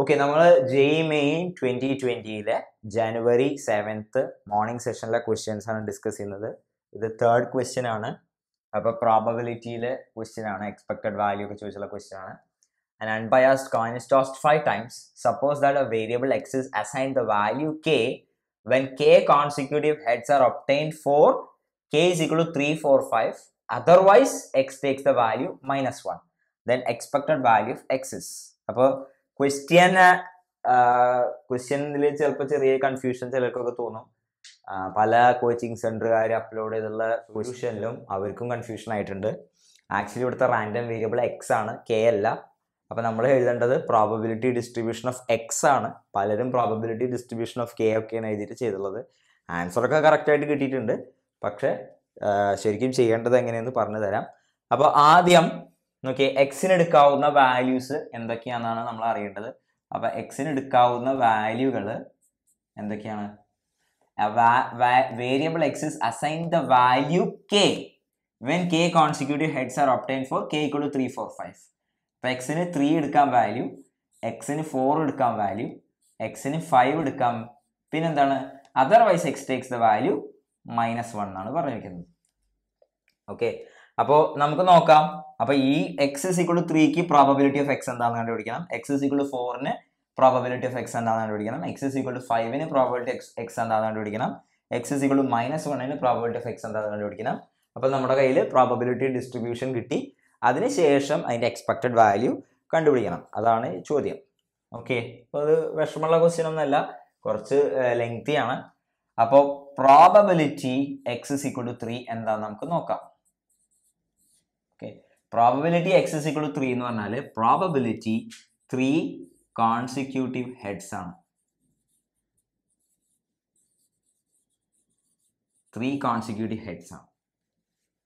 Okay നമ്മൾ JEE main twenty ട്വന്റിയിലെ ജനുവരി seventh morning സെഷനിലെ ക്വസ്റ്റ്യൻസ് ആണ് ഡിസ്കസ് ചെയ്യുന്നത്. ഇത് തേർഡ് ക്വസ്റ്റ്യൻ ആണ്. അപ്പോൾ പ്രോബബിലിറ്റിയിലെ ക്വസ്റ്റ്യൻ ആണ് എക്സ്പെക്ടഡ് വാല്യൂ ഒക്കെ ചോദിച്ചുള്ള ക്വസ്റ്റ്യൻ ആണ്. And by as coin tossed five times suppose that a variable X is assign the value K when K consecutive heads are obtain for K is equal to three four five otherwise X takes the value minus one then expected value of X is അപ്പോൾ question ക്വസ്റ്റ്യനിൽ ചിലപ്പോൾ ചെറിയ confusion ചിലർക്കൊക്കെ തോന്നും. പല coaching സെന്ററുകാർ upload ചെയ്തുള്ള ക്വസ്റ്റ്യനിലും അവർക്കും confusion ആയിട്ടുണ്ട്. ആക്ച്വലി ഇവിടുത്തെ റാൻഡം വേരിയബിൾ എക്സ് ആണ് കെ അല്ല. അപ്പോൾ നമ്മൾ എഴുതേണ്ടത് പ്രോബബിലിറ്റി ഡിസ്ട്രിബ്യൂഷൻ ഓഫ് എക്സ് ആണ്. പലരും പ്രോബബിലിറ്റി ഡിസ്ട്രിബ്യൂഷൻ ഓഫ് കെ ഒക്കെയാണ് എഴുതിയിട്ട് ചെയ്തുള്ളത്. ആൻസറൊക്കെ കറക്റ്റായിട്ട് കിട്ടിയിട്ടുണ്ട്. പക്ഷേ ശരിക്കും ചെയ്യേണ്ടത് എങ്ങനെയെന്ന് പറഞ്ഞു തരാം അപ്പോൾ ആദ്യം നോക്കിയേ എക്സിന് എടുക്കാവുന്ന വാല്യൂസ് എന്തൊക്കെയാണെന്നാണ് നമ്മൾ അറിയേണ്ടത്. അപ്പോൾ എക്സിന് എടുക്കാവുന്ന വാല്യൂകൾ എന്തൊക്കെയാണ്? Variable X is assign the value K when K consecutive heads are obtain for K equal to three four five അപ്പോൾ എക്സിന് ത്രീ എടുക്കാൻ വാല്യൂ എക്സിന് ഫോർ എടുക്കാൻ വാല്യൂ എക്സിന് ഫൈവ് എടുക്കാം. പിന്നെന്താണ്? Otherwise X takes the value minus one എന്നാണ് പറഞ്ഞിരിക്കുന്നത്. ഓക്കെ അപ്പോൾ നമുക്ക് നോക്കാം. അപ്പോൾ ഈ എക്സ് ഇസ് ഈക്വൾ ടു ത്രീക്ക് പ്രോബബിലിറ്റി ഓഫ് എക്സ് എന്താണെന്ന് കണ്ടുപിടിക്കണം. എക്സ് ഇസ് ഈക്വൾ ടു ഫോറിന് പ്രോബബിലിറ്റി ഓഫ് എക്സ് എന്താണെന്ന് കണ്ടുപിടിക്കണം. എക്സ് ഇസ് ഈക്വൾ ടു ഫൈവിന് പ്രോബബിലിറ്റി എക്സ് എക്സ് എന്താണെന്ന് കണ്ടുപിടിക്കണം. X is equal to minus വണ്ണിന് പ്രോബബിലിറ്റി ഓഫ് എക്സ് എന്താണെന്ന് കണ്ടുപിടിക്കണം. അപ്പോൾ നമ്മുടെ കയ്യിൽ പ്രോബബിലിറ്റി ഡിസ്ട്രിബ്യൂഷൻ കിട്ടി. അതിനുശേഷം അതിന്റെ എക്സ്പെക്റ്റഡ് വാല്യൂ കണ്ടുപിടിക്കണം. അതാണ് ചോദ്യം. ഓക്കെ. അപ്പോൾ അത് വിഷമമുള്ള ക്വസ്റ്റ്യൻ ഒന്നല്ല കുറച്ച് ലെങ്തിയാണ് അപ്പോൾ probability X is equal to three എന്താന്ന് നമുക്ക് നോക്കാം. Okay probability X is equal three എന്ന് പറഞ്ഞാൽ പ്രോബബിലിറ്റി ത്രീ കോൺസിക്യൂട്ടീവ് ഹെഡ്സ് ആണ്. ത്രീ കോൺസിക്യൂട്ടീവ് ഹെഡ്സ് ആണ്.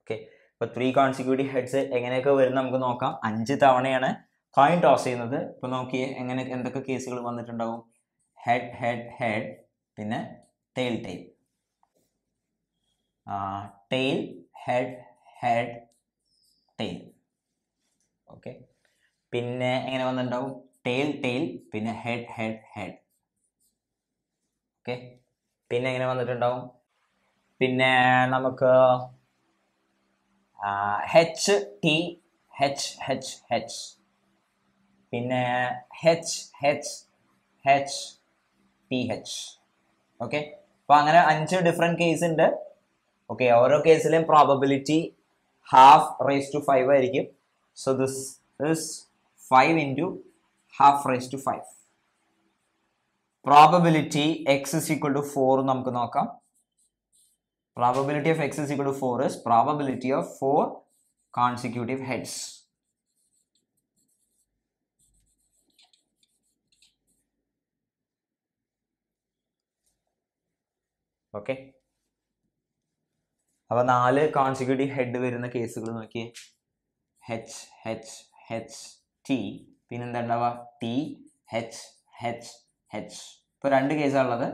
ഓക്കെ ഇപ്പോൾ ത്രീ കോൺസിക്യൂട്ടീവ് ഹെഡ്സ് എങ്ങനെയൊക്കെ വരും നമുക്ക് നോക്കാം. അഞ്ച് തവണയാണ് കോയിൻ ടോസ് ചെയ്യുന്നത്. ഇപ്പൊ നോക്കി എങ്ങനെ എന്തൊക്കെ കേസുകൾ വന്നിട്ടുണ്ടാവും? ഹെഡ് ഹെഡ് ഹെഡ് പിന്നെ tail tail tail head head tail okay പിന്നെ എങ്ങനെ വന്നിട്ടുണ്ടാവും? ടെയിൽ ടെയിൽ പിന്നെ ഹെഡ് ഹെഡ് ഹെഡ് ഓക്കെ പിന്നെ എങ്ങനെ വന്നിട്ടുണ്ടാവും? പിന്നെ നമുക്ക് H T H H H പിന്നെ H H H T H okay അപ്പോൾ അങ്ങനെ അഞ്ച് ഡിഫറെന്റ് കേസ് ഉണ്ട്. ഓക്കെ ഓരോ കേസിലെയും probability half raise to five ആയിരിക്കും. So this is five into half raise to five probability X is equal to four നമുക്ക് നോക്കാം. Probability of x is equal to 4 is probability of 4 consecutive heads. Okay അപ്പോൾ നാല് consecutive head വരുന്ന കേസുകൾ നോക്കിയേ. H H H T പിന്നെന്താണ്ടാവുക T H H H ഇപ്പോൾ രണ്ട് കേസാണുള്ളത്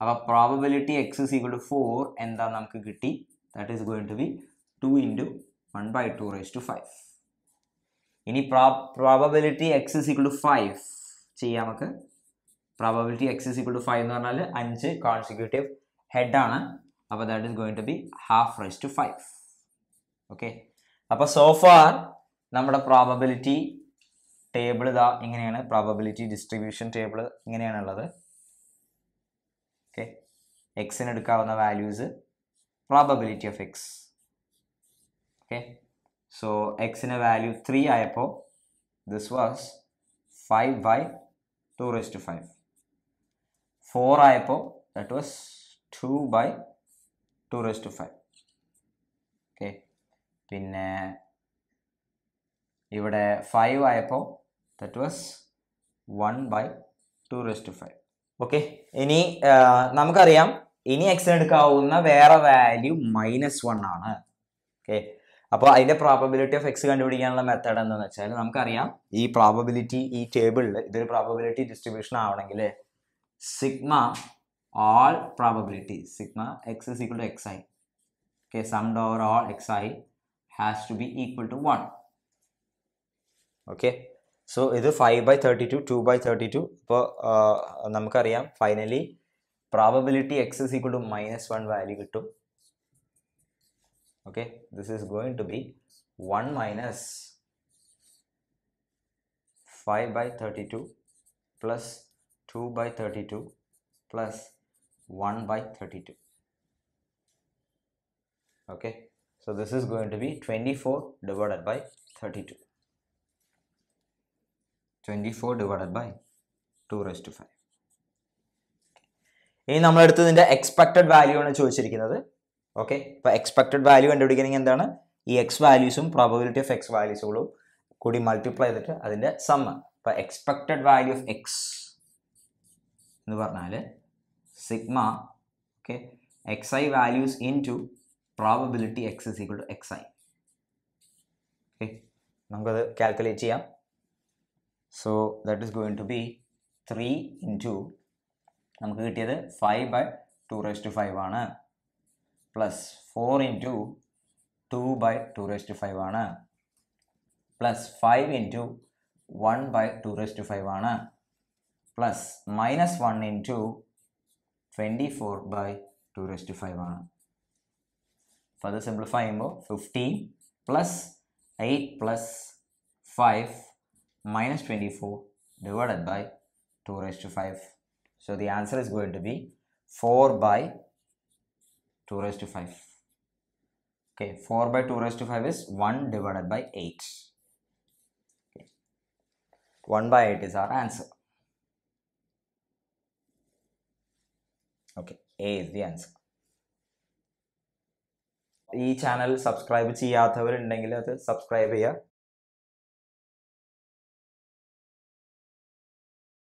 അപ്പോൾ probability X is equal to four എന്താ നമുക്ക് കിട്ടി? That is going to be two into one by two raise to five ഇനി pro probability X is equal to five ചെയ്യാം നമുക്ക്. Probability X is equal to five എന്ന് പറഞ്ഞാൽ അഞ്ച് consecutive ഹെഡാണ് അപ്പോൾ that is going to be half raise to five okay അപ്പോൾ so far നമ്മുടെ പ്രോബബിലിറ്റി ടേബിൾ ഇതാ ഇങ്ങനെയാണ്. പ്രോബബിലിറ്റി ഡിസ്ട്രിബ്യൂഷൻ ടേബിൾ ഇങ്ങനെയാണുള്ളത് ഓക്കെ എക്സിന് എടുക്കാവുന്ന values probability of X okay so എക്സിന് വാല്യൂ ത്രീ ആയപ്പോൾ this was five by two raise to five four ആയപ്പോൾ that was two by two raise to five okay പിന്നെ ഇവിടെ ഫൈവ് ആയപ്പോൾ that was one by two raise to five okay ഇനി നമുക്കറിയാം ഇനി എക്സിന് എടുക്കാവുന്ന വേറെ വാല്യൂ മൈനസ് വൺ ആണ്. ഓക്കെ അപ്പോൾ അതിന്റെ പ്രോബബിലിറ്റി ഓഫ് എക്സ് കണ്ടുപിടിക്കാനുള്ള മെത്തേഡ് എന്താണെന്ന് വെച്ചാൽ നമുക്കറിയാം ഈ പ്രോബബിലിറ്റി ഈ ടേബിളിൽ ഇതൊരു പ്രോബബിലിറ്റി ഡിസ്ട്രിബ്യൂഷൻ ആവണമെങ്കിൽ sigma all probability sigma X is equal to X I okay summed over all X I has to be equal to one okay so ഇത് five by thirty two two by thirty two ഇപ്പോൾ നമുക്കറിയാം finally probability X is equal to minus one value കിട്ടും. Okay this is going to be one minus five by thirty two plus two by thirty two plus one by thirty two okay? So this is going to be 24 divided by 32 24 divided by 2 raised to 5 ഇനി നമ്മൾ എടുത്തതിന്റെ expected value ആണ് ചോദിച്ചിരിക്കുന്നത്. Okay അപ്പോൾ expected value കണ്ടുപിടിക്കണമെങ്കിൽ എന്താണ്? ഈ X വാല്യൂസും probability of X വാല്യൂസുകളും കൂടി മൾട്ടിപ്ലൈ ചെയ്തിട്ട് അതിന്റെ സമ്മ അപ്പോൾ എക്സ്പെക്റ്റഡ് വാല്യൂ ഓഫ് എക്സ് എന്ന് പറഞ്ഞാൽ sigma okay X I values into probability X is equal to X I okay നമുക്കത് കാൽക്കുലേറ്റ് ചെയ്യാം. So that is going to be three into നമുക്ക് കിട്ടിയത് five by two raise to five ആണ്. Plus four into two by two raise to five ആണ്. Plus five into one by two raise to five ആണ്. Plus minus one into twenty four by two raise to five ആണ്. അപ്പോൾ അത് simplify ചെയ്യുമ്പോൾ fifteen plus eight plus five minus twenty four divided by two raise to five so the answer is going to be four by two raise to five okay four by two raise to five is one divided by eight one by eight is our answer okay A is the answer ഈ channel subscribe ചെയ്യാത്തവരുണ്ടെങ്കിൽ അത് subscribe ചെയ്യുക.